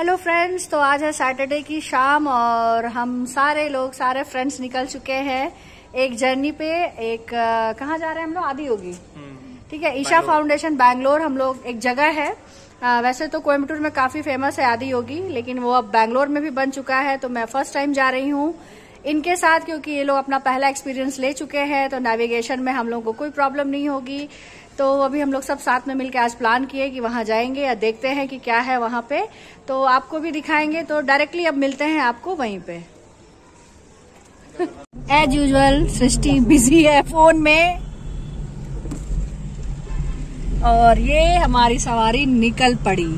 Hello friends तो आज है सैटरडे की शाम और हम सारे लोग सारे फ्रेंड्स निकल चुके हैं एक जर्नी पे एक कहाँ जा रहे हैं हम लोग? आदि योगी। ठीक है ईशा फाउंडेशन बैंगलोर हम लोग एक जगह है। अ, वैसे तो कोयम्बटूर में काफ़ी फ़ेमस है आदि योगी लेकिन वो अब बैंगलोर में भी बन चुका है तो मैं फ़र्स्ट टाइम जा रही हूँ। इनके साथ क्योंकि ये लोग अपना पहला एक्सपीरियंस ले चुके हैं तो नेविगेशन में हम लोगों को कोई प्रॉब्लम नहीं होगी। तो अभी हम लोग सब साथ में मिलकर आज प्लान किए कि वहाँ जाएँगे या देखते हैं कि क्या है वहाँ पे। तो आपको भी दिखाएँगे तो डायरेक्टली अब मिलते हैं आपको वहीं पे। एज यूजल सृष्टि बिज़ी है फ़ोन में। और ये हमारी सवारी निकल पड़ी।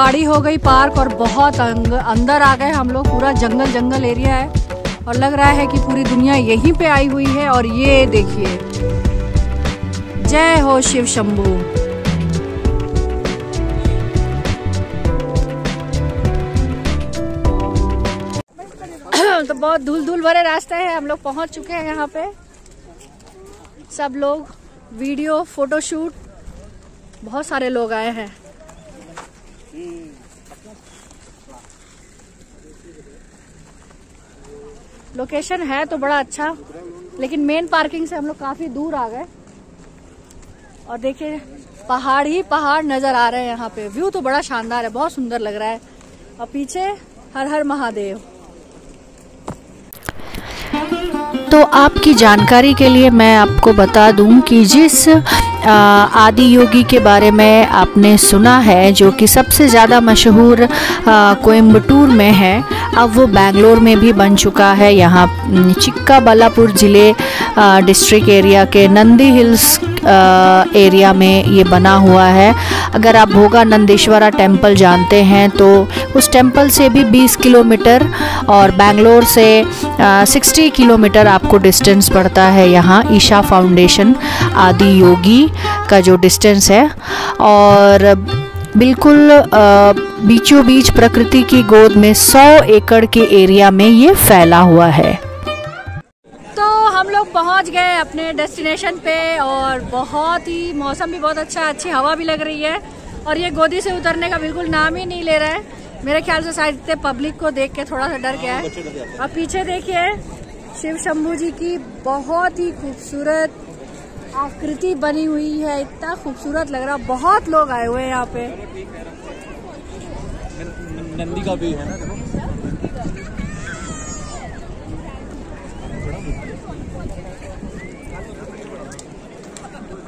गाड़ी हो गई पार्क और बहुत अंग, अंदर आ गए हम लोग। पूरा जंगल जंगल एरिया है। और लग रहा है कि पूरी दुनिया यहीं पे आई हुई है और ये देखिए। जय हो शिव शंभू। तो बहुत धूल धूल भरे रास्ते हैं हम लोग पहुँच चुके हैं यहाँ पे। सब लोग वीडियो फोटोशूट बहुत सारे लोग आए हैं। लोकेशन है तो बड़ा अच्छा लेकिन मेन पार्किंग से हम लोग काफ़ी दूर आ गए। और देखिए, पहाड़ ही पहाड़ नज़र आ रहे हैं यहाँ पे। व्यू तो बड़ा शानदार है, बहुत सुंदर लग रहा है। और पीछे हर हर महादेव। तो आपकी जानकारी के लिए मैं आपको बता दूँ कि जिस आदि योगी के बारे में आपने सुना है, जो कि सबसे ज़्यादा मशहूर कोयम्बटूर में है। अब वो बेंगलोर में भी बन चुका है। यहाँ चिक्काबल्लापुर ज़िले डिस्ट्रिक्ट एरिया के नंदी हिल्स एरिया में ये बना हुआ है। अगर आप भोगा नंदेश्वरा टेंपल जानते हैं तो उस टेंपल से भी 20 किलोमीटर और बेंगलोर से आ, 60 किलोमीटर आपको डिस्टेंस पड़ता है यहाँ। ईशा फाउंडेशन आदि योगी का जो डिस्टेंस है। और बिल्कुल बीचों बीच प्रकृति की गोद में 100 एकड़ के एरिया में ये फैला हुआ है। तो हम लोग पहुँच गए अपने डेस्टिनेशन पे और बहुत ही मौसम भी बहुत अच्छा है अच्छी हवा भी लग रही है और ये गोदी से उतरने का बिल्कुल नाम ही नहीं ले रहा है। मेरे ख्याल से शायद इतने पब्लिक को देख के थोड़ा सा डर गया है। और पीछे देखिए शिव शंभू जी की बहुत ही खूबसूरत आकृति बनी हुई है इतना खूबसूरत लग रहा बहुत लोग आए हुए हैं यहाँ पे। नंदी का भी है ना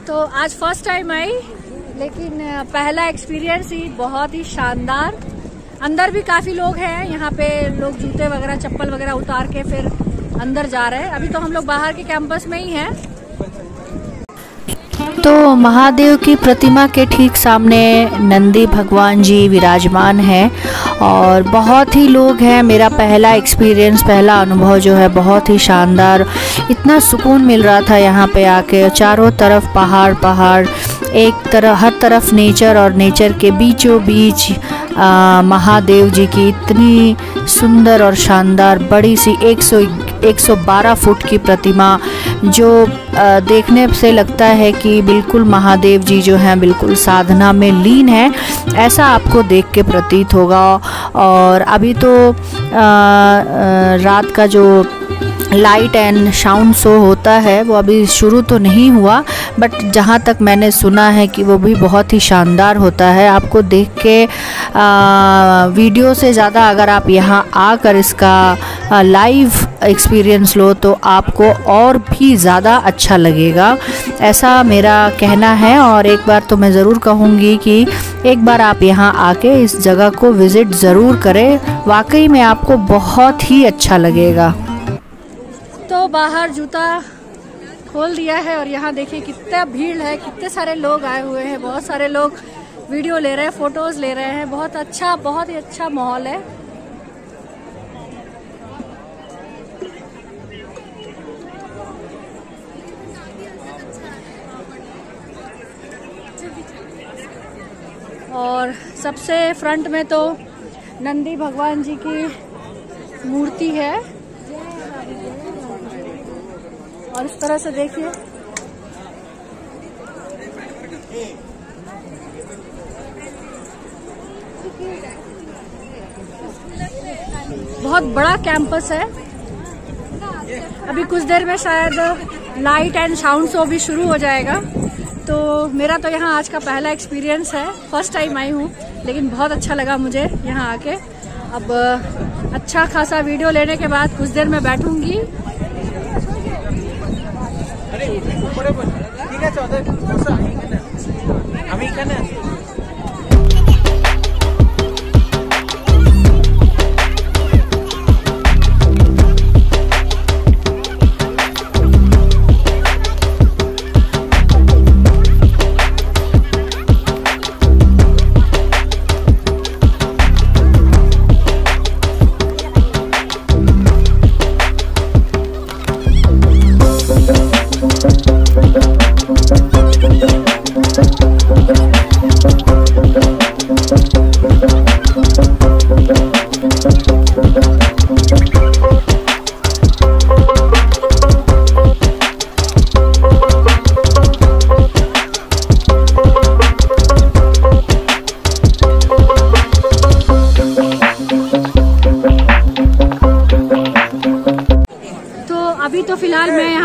तो आज फ़र्स्ट टाइम आई लेकिन पहला एक्सपीरियंस ही बहुत ही शानदार। अंदर भी काफ़ी लोग हैं यहाँ पे लोग जूते वगैरह चप्पल वगैरह उतार के फिर अंदर जा रहे हैं। अभी तो हम लोग बाहर के कैंपस में ही हैं। तो महादेव की प्रतिमा के ठीक सामने नंदी भगवान जी विराजमान हैं और बहुत ही लोग हैं। मेरा पहला एक्सपीरियंस पहला अनुभव जो है बहुत ही शानदार। इतना सुकून मिल रहा था यहाँ पे आके। चारों तरफ़ पहाड़ पहाड़, एक तरफ़ हर तरफ़ नेचर और नेचर के बीचों बीच महादेव जी की इतनी सुंदर और शानदार बड़ी सी 100 112 फुट की प्रतिमा जो देखने से लगता है कि बिल्कुल महादेव जी जो हैं बिल्कुल साधना में लीन है ऐसा आपको देख के प्रतीत होगा। और अभी तो रात का जो लाइट एंड साउंड शो होता है वो अभी शुरू तो नहीं हुआ बट जहाँ तक मैंने सुना है कि वो भी बहुत ही शानदार होता है। आपको देख के आ, वीडियो से ज़्यादा अगर आप यहाँ आकर इसका लाइव एक्सपीरियंस लो तो आपको और भी ज़्यादा अच्छा लगेगा। ऐसा मेरा कहना है और एक बार तो मैं ज़रूर कहूँगी कि एक बार आप यहाँ आके इस जगह को विज़िट ज़रूर करें। वाकई में आपको बहुत ही अच्छा लगेगा। तो बाहर जूता खोल दिया है और यहाँ देखिए कितना भीड़ है, कितने सारे लोग आए हुए हैं, बहुत सारे लोग वीडियो ले रहे हैं फ़ोटोज़ ले रहे हैं। बहुत अच्छा बहुत ही अच्छा माहौल है। और सबसे फ्रंट में तो नंदी भगवान जी की मूर्ति है। और इस तरह से देखिए। बहुत बड़ा कैंपस है। अभी कुछ देर में शायद लाइट एंड साउंड शो भी शुरू हो जाएगा। तो मेरा तो यहाँ आज का पहला एक्सपीरियंस है। फ़र्स्ट टाइम आई हूँ, लेकिन बहुत अच्छा लगा मुझे यहाँ आके। अब अच्छा खासा वीडियो लेने के बाद कुछ देर में बैठूँगी। ठीक है।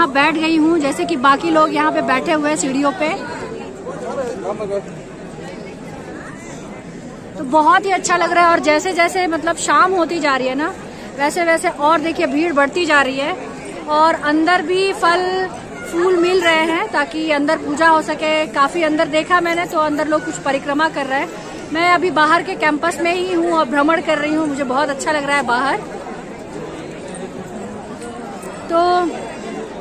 यहाँ बैठ गई हूँ, जैसे कि बाकी लोग यहाँ पे बैठे हुए हैं सीढ़ियों पे। तो बहुत ही अच्छा लग रहा है और जैसे जैसे मतलब शाम होती जा रही है ना वैसे वैसे और देखिए भीड़ बढ़ती जा रही है। और अंदर भी फल, फूल मिल रहे हैं ताकि अंदर पूजा हो सके। काफ़ी अंदर देखा मैंने तो अंदर लोग कुछ परिक्रमा कर रहे हैं। मैं अभी बाहर के कैंपस में ही हूँ और भ्रमण कर रही हूँ, मुझे बहुत अच्छा लग रहा है बाहर। तो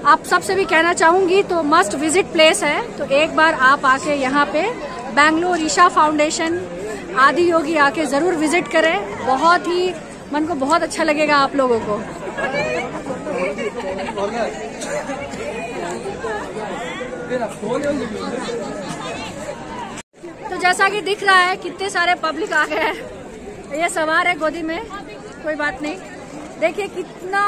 आप सबसे भी कहना चाहूँगी तो मस्ट विज़िट प्लेस है। तो एक बार आप आके यहाँ पे बैंगलोर ईशा फाउंडेशन आदि योगी आके ज़रूर विज़िट करें। बहुत ही मन को बहुत अच्छा लगेगा आप लोगों को। तो जैसा कि दिख रहा है, कितने सारे पब्लिक आ गए हैं। ये सवार है गोदी में, कोई बात नहीं। देखिए कितना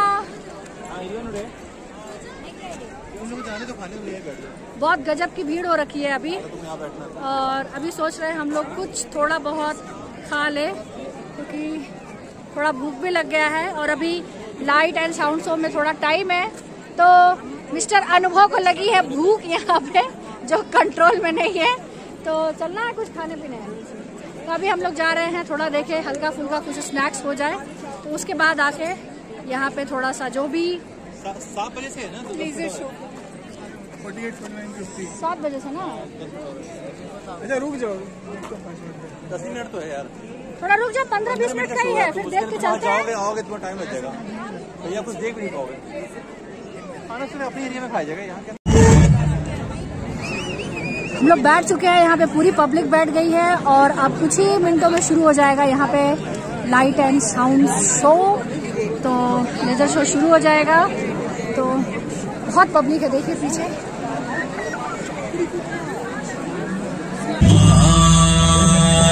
बहुत गजब की भीड़ हो रखी है अभी। और अभी सोच रहे हैं हम लोग कुछ थोड़ा बहुत खा ले क्योंकि थोड़ा भूख भी लग गया है और अभी लाइट एंड साउंड शो में थोड़ा टाइम है। तो मिस्टर अनुभव को लगी है भूख यहाँ पे जो कंट्रोल में नहीं है। तो चलना है कुछ खाने पीने। तो अभी हम लोग जा रहे हैं थोड़ा देखे हल्का फुल्का कुछ स्नैक्स हो जाए। तो उसके बाद आके यहाँ पे थोड़ा सा जो भी सात बजे से है ना? शो सात बजे से ना? अच्छा रुक जाओ। दस मिनट तो है यार। थोड़ा रुक जाओ पंद्रह बीस मिनट का ही है फिर देख के चलते हैं। आओगे तुम्हें टाइम लग जाएगा। भैया कुछ देख भी नहीं पाओगे। खाना सिर्फ़ अपने एरिया में खाया जाएगा यहाँ के हम लोग बैठ चुके हैं यहाँ पे पूरी पब्लिक बैठ गई है और अब कुछ ही मिनटों में शुरू हो जाएगा यहाँ पे लाइट एंड साउंड शो तो लेजर शो शुरू हो जाएगा। तो बहुत पब्लिक है देखिए पीछे।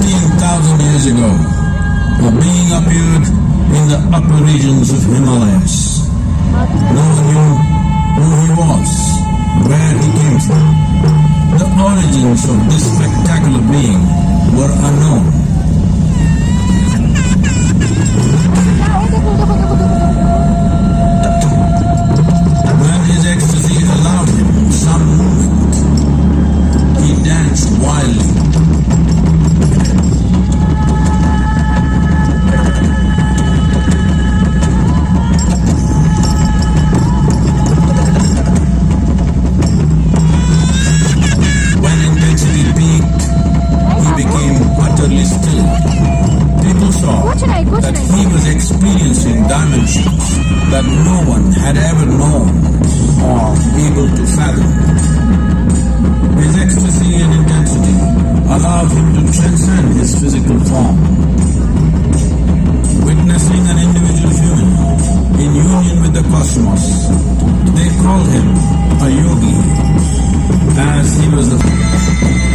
15,000 years ago, a being appeared in the upper regions of Himalayas. No one knew who he was, where he came from. The origins of this spectacular being were unknown. They called him a yogi, as he was the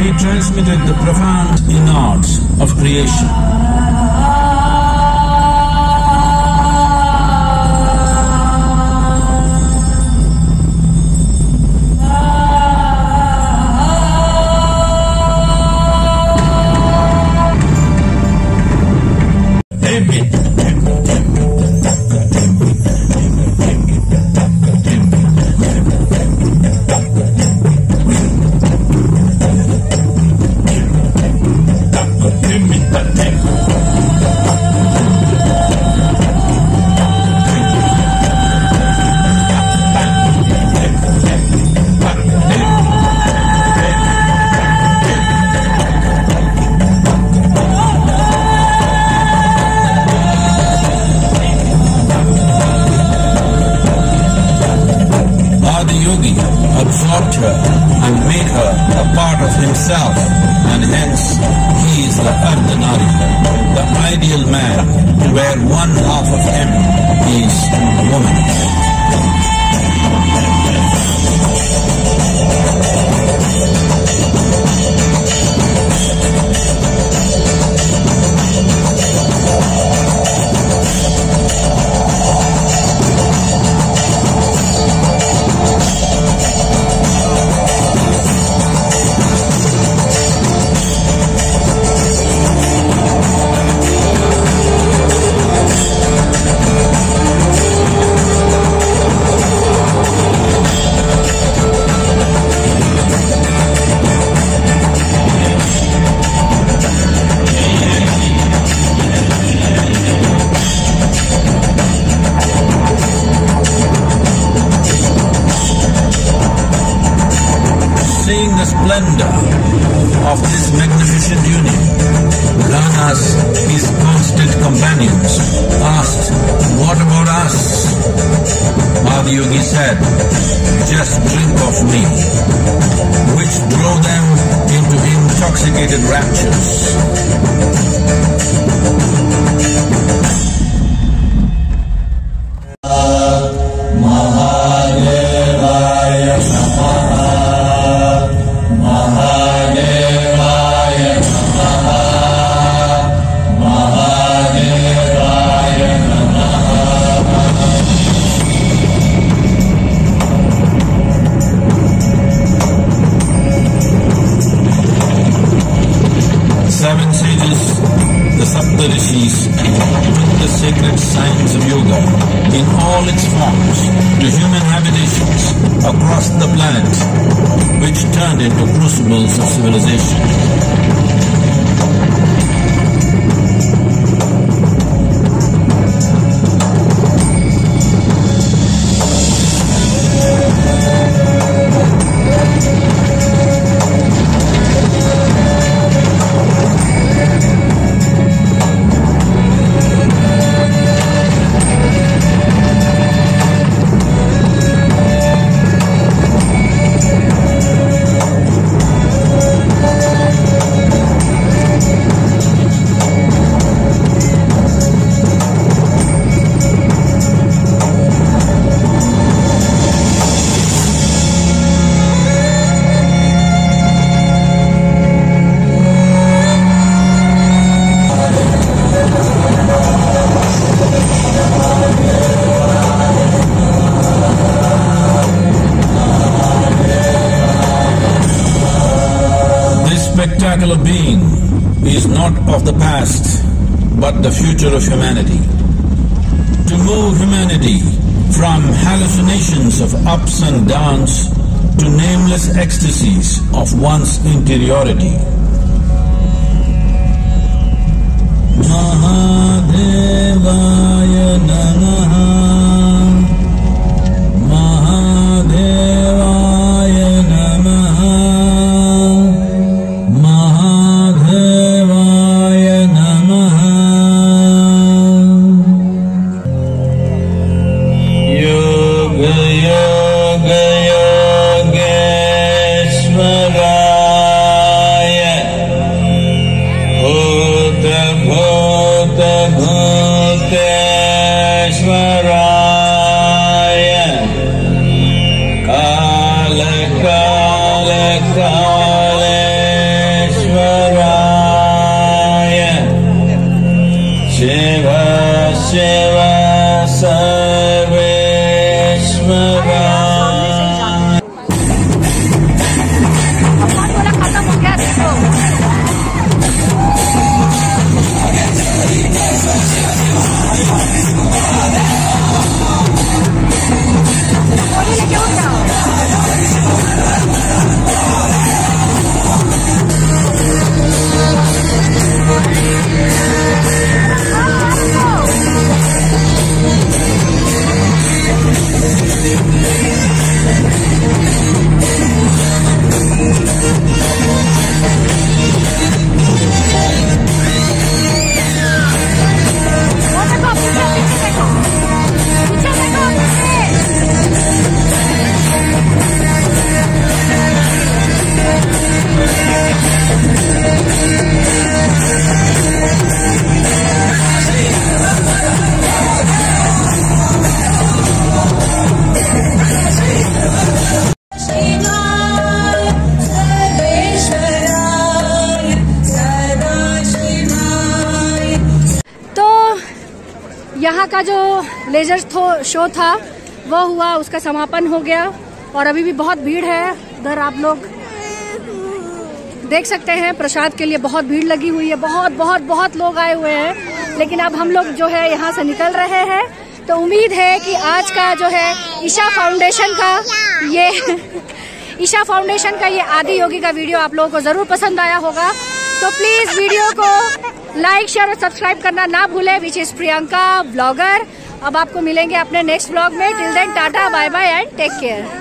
He transmitted the profound innards of creation. Seeing the splendor of this magnificent union, Ranas, his constant companions, asked, What about us? Adiyogi said, Just drink of me, which drove them into intoxicated raptures. The future of humanity. To move humanity from hallucinations of ups and downs to nameless ecstasies of one's interiority. Mahadevaya Namaha Shiva Shiva Sarveshwaraya बोला खत्म वो यहाँ का जो laser show था वो हुआ, उसका समापन हो गया। और अभी भी बहुत भीड़ है। उधर आप लोग देख सकते हैं, प्रसाद के लिए बहुत भीड़ लगी हुई है। बहुत बहुत बहुत लोग आए हुए हैं। लेकिन अब हम लोग जो है, यहाँ से निकल रहे हैं। तो उम्मीद है कि आज का जो है, ईशा फाउंडेशन का ये ईशा फाउंडेशन का ये आदि योगी का वीडियो आप लोगों को ज़रूर पसंद आया होगा। तो प्लीज़ वीडियो को लाइक शेयर और सब्सक्राइब करना ना भूले विच इज़ प्रियंका ब्लॉगर अब आपको मिलेंगे अपने नेक्स्ट ब्लॉग में. Till then ta-ta bye bye and take care